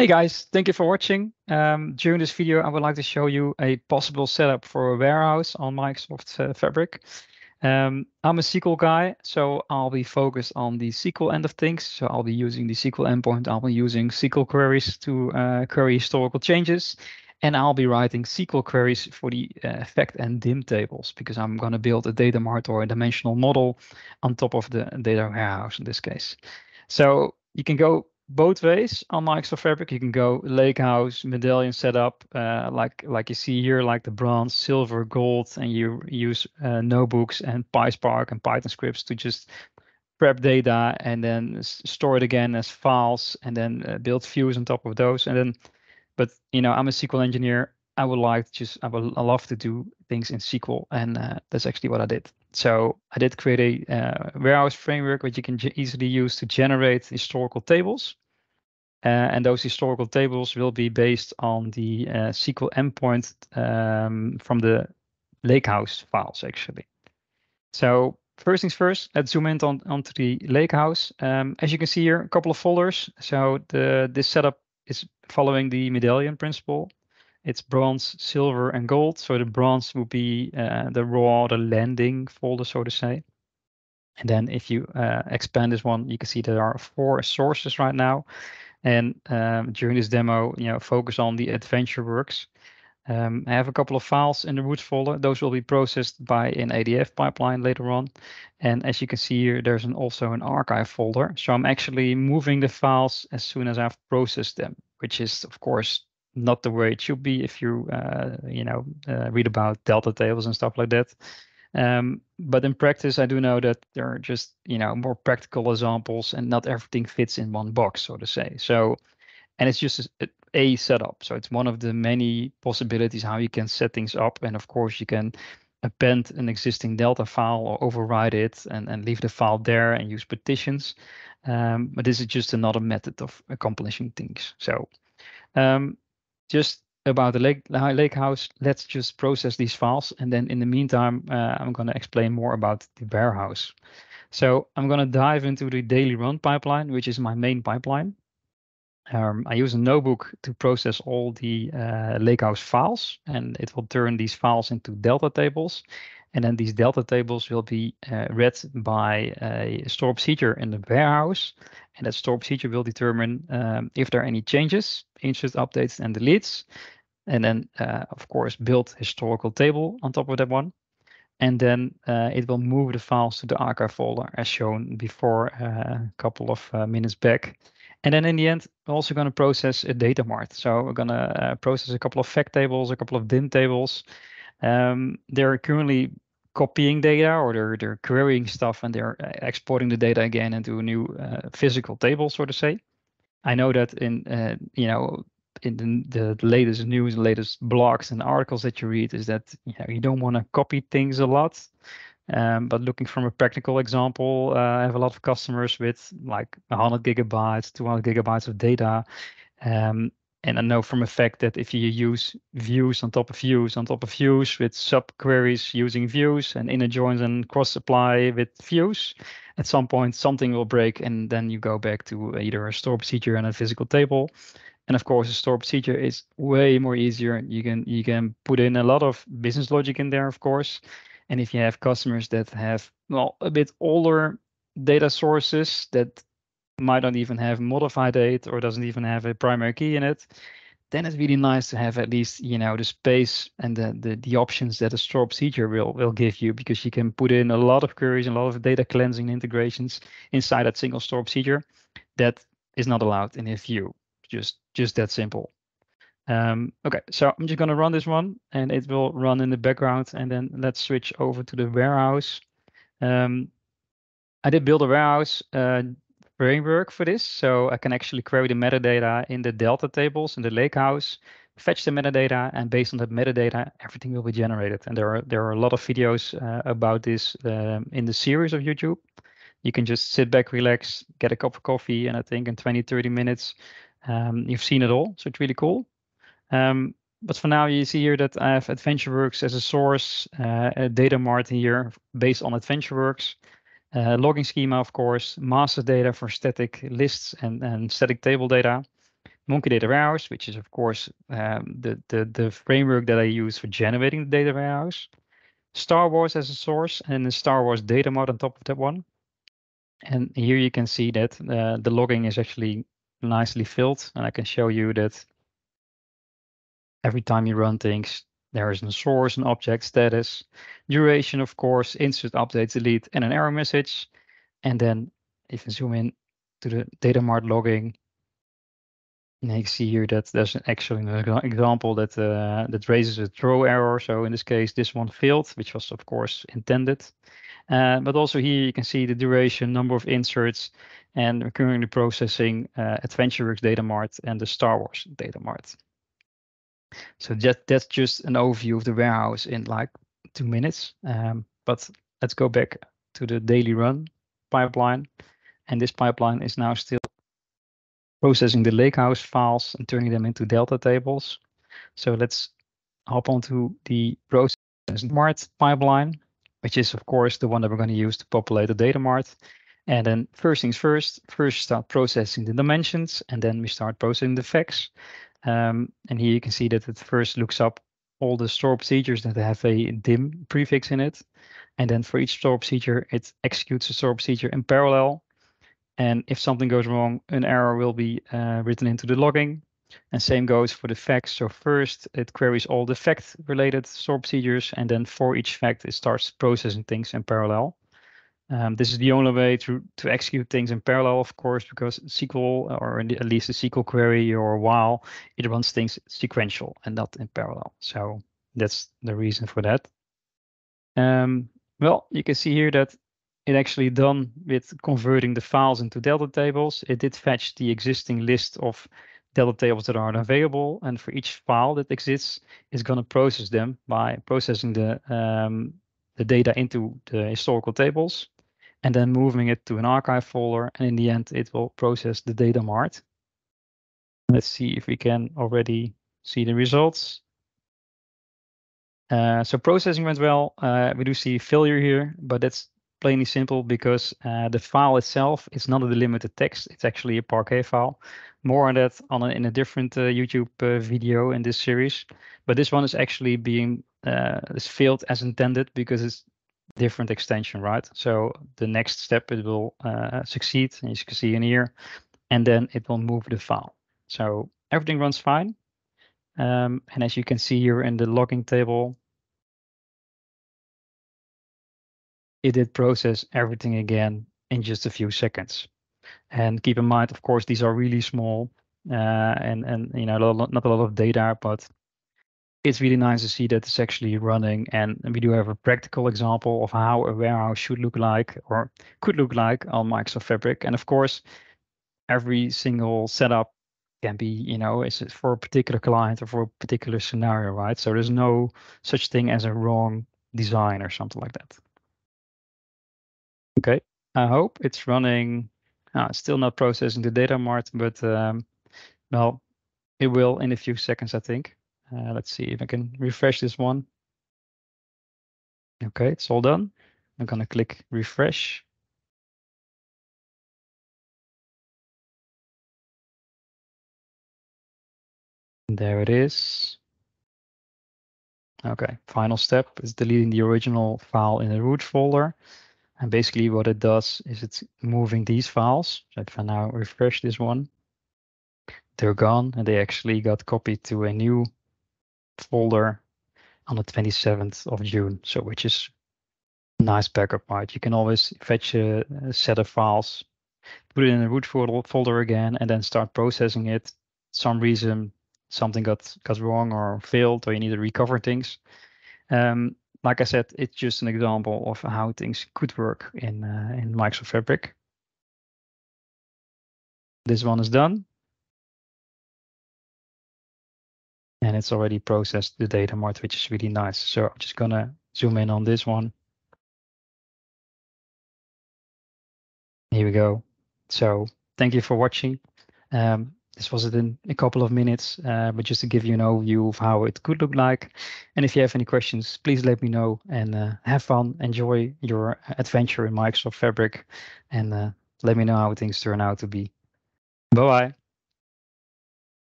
Hey guys, thank you for watching. Um, during this video, I would like to show you a possible setup for a warehouse on Microsoft uh, Fabric. Um, I'm a SQL guy, so I'll be focused on the SQL end of things. So I'll be using the SQL endpoint. I'll be using SQL queries to uh, query historical changes. And I'll be writing SQL queries for the uh, fact and dim tables because I'm going to build a data mart or a dimensional model on top of the data warehouse in this case. So you can go both ways on Microsoft Fabric. You can go Lakehouse, medallion setup, uh, like like you see here, like the bronze, silver, gold, and you use uh, notebooks and PySpark and Python scripts to just prep data and then store it again as files and then uh, build views on top of those. And then, but you know, I'm a SQL engineer. I would like to just, I would I love to do things in SQL, and uh, that's actually what I did. So I did create a uh, warehouse framework which you can easily use to generate historical tables. Uh, and those historical tables will be based on the uh, SQL endpoint um, from the Lakehouse files, actually. So first things first, let's zoom in on, onto the Lakehouse. Um, as you can see here, a couple of folders. So the this setup is following the medallion principle. It's bronze, silver, and gold. So the bronze would be uh, the raw, the landing folder, so to say. And then if you uh, expand this one, you can see there are four sources right now. And um, during this demo, you know, focus on the AdventureWorks. Um, I have a couple of files in the root folder. Those will be processed by an ADF pipeline later on. And as you can see here, there's an, also an archive folder. So I'm actually moving the files as soon as I've processed them, which is, of course, not the way it should be if you, uh, you know, uh, read about delta tables and stuff like that. Um, but in practice, I do know that there are just you know more practical examples, and not everything fits in one box, so to say. So, and it's just a, a setup. So it's one of the many possibilities how you can set things up, and of course you can append an existing Delta file or override it and, and leave the file there and use partitions. Um, but this is just another method of accomplishing things. So um, just about the lake, lake house, let's just process these files. And then in the meantime, uh, I'm going to explain more about the warehouse. So I'm going to dive into the daily run pipeline, which is my main pipeline. Um, I use a notebook to process all the uh, Lakehouse files, and it will turn these files into Delta tables. And then these Delta tables will be uh, read by a store procedure in the warehouse. And that store procedure will determine um, if there are any changes, insert updates and deletes. And then, uh, of course, build historical table on top of that one. And then uh, it will move the files to the archive folder as shown before uh, a couple of uh, minutes back. And then in the end, we're also going to process a data mart. So we're going to uh, process a couple of fact tables, a couple of dim tables, um, they're currently copying data or they're, they're querying stuff and they're uh, exporting the data again into a new uh, physical table, so to say. I know that in, uh, you know, in the, the latest news, latest blogs and articles that you read is that you know you don't want to copy things a lot. Um, but looking from a practical example, uh, I have a lot of customers with like 100 gigabytes, 200 gigabytes of data, um, and I know from a fact that if you use views on top of views on top of views with subqueries using views and inner joins and cross apply with views, at some point something will break and then you go back to either a store procedure and a physical table. And of course, a store procedure is way more easier. You can you can put in a lot of business logic in there, of course. And if you have customers that have well a bit older data sources that might not even have modified date or doesn't even have a primary key in it, then it's really nice to have at least you know the space and the the, the options that a store procedure will will give you because you can put in a lot of queries and a lot of data cleansing integrations inside that single store procedure that is not allowed in a view. Just just that simple. Um, okay, so I'm just going to run this one and it will run in the background and then let's switch over to the warehouse. Um, I did build a warehouse uh, framework for this. So I can actually query the metadata in the Delta tables in the Lakehouse, fetch the metadata, and based on that metadata, everything will be generated. And there are there are a lot of videos uh, about this um, in the series of YouTube. You can just sit back, relax, get a cup of coffee, and I think in 20, 30 minutes, um, you've seen it all. So it's really cool. Um, but for now, you see here that I have AdventureWorks as a source, uh, a data mart here based on AdventureWorks. Uh, logging schema, of course, master data for static lists and, and static table data, Monkey Data Warehouse, which is of course um, the, the, the framework that I use for generating the data warehouse. Star Wars as a source and the Star Wars data mart on top of that one. And here you can see that uh, the logging is actually nicely filled. And I can show you that every time you run things, there is a source, an object status, duration, of course, insert, update, delete, and an error message. And then if you zoom in to the data mart logging, and you see here that there's an actually an example that uh, that raises a throw error. So in this case, this one failed, which was of course intended. Uh, but also here you can see the duration, number of inserts, and currently processing uh, AdventureWorks data mart and the Star Wars data mart. So that, that's just an overview of the warehouse in like two minutes. Um, but let's go back to the daily run pipeline. And this pipeline is now still processing the lakehouse files and turning them into Delta tables. So let's hop onto the process mart pipeline which is of course the one that we're going to use to populate the data mart. And then first things first, first start processing the dimensions, and then we start processing the facts. Um, and here you can see that it first looks up all the store procedures that have a dim prefix in it. And then for each store procedure, it executes the store procedure in parallel. And if something goes wrong, an error will be uh, written into the logging. And same goes for the facts. So first it queries all the fact related store procedures, and then for each fact, it starts processing things in parallel. Um, this is the only way to, to execute things in parallel, of course, because SQL, or at least a SQL query or while, it runs things sequential and not in parallel. So that's the reason for that. Um, well, you can see here that it actually done with converting the files into Delta tables. It did fetch the existing list of delta tables that are available. And for each file that exists, it's going to process them by processing the, um, the data into the historical tables and then moving it to an archive folder. And in the end, it will process the data mart. Let's see if we can already see the results. Uh, so processing went well. Uh, we do see failure here, but that's plainly simple because uh, the file itself is not a delimited text. It's actually a Parquet file. More on that on a, in a different uh, YouTube uh, video in this series. But this one is actually being uh, is failed as intended because it's different extension, right? So the next step it will uh, succeed, as you can see in here, and then it will move the file. So everything runs fine. Um, and as you can see here in the logging table, it did process everything again in just a few seconds. And keep in mind, of course, these are really small uh, and and you know not a lot of data, but it's really nice to see that it's actually running. And we do have a practical example of how a warehouse should look like or could look like on Microsoft Fabric. And of course, every single setup can be, you know, is for a particular client or for a particular scenario, right? So there's no such thing as a wrong design or something like that. Okay, I hope it's running. It's still not processing the data mart, but um, well, it will in a few seconds, I think. Uh, let's see if I can refresh this one. Okay, it's all done. I'm gonna click refresh. There it is. Okay, final step is deleting the original file in the root folder. And basically what it does is it's moving these files. So if I now refresh this one, they're gone and they actually got copied to a new folder on the 27th of June. So which is nice backup, right? You can always fetch a, a set of files, put it in a root folder again, and then start processing it. Some reason something got got wrong or failed, or you need to recover things. Um, like I said, it's just an example of how things could work in uh, in Microsoft Fabric. This one is done. And it's already processed the data mart, which is really nice. So I'm just gonna zoom in on this one. Here we go. So thank you for watching. Um, this was it in a couple of minutes, uh, but just to give you an overview of how it could look like. And if you have any questions, please let me know and uh, have fun. Enjoy your adventure in Microsoft Fabric and uh, let me know how things turn out to be. Bye-bye.